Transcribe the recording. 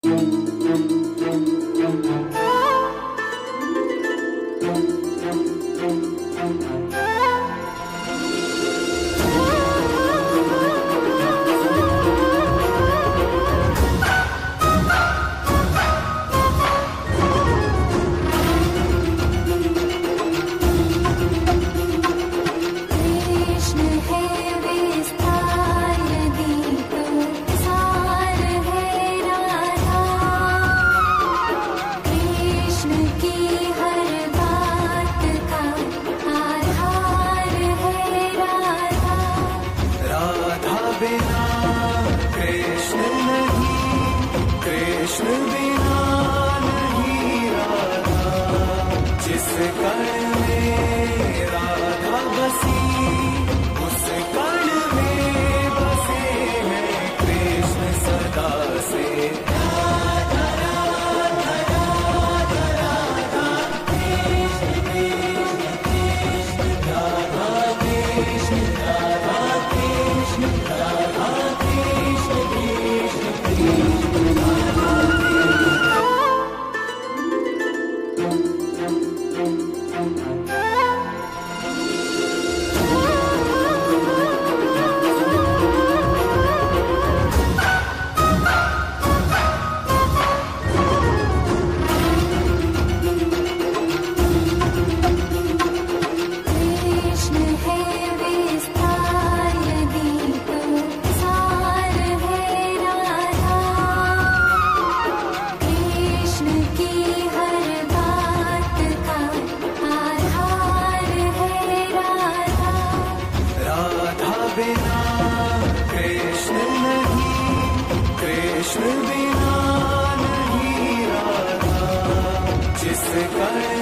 Thank you. Seca. Radha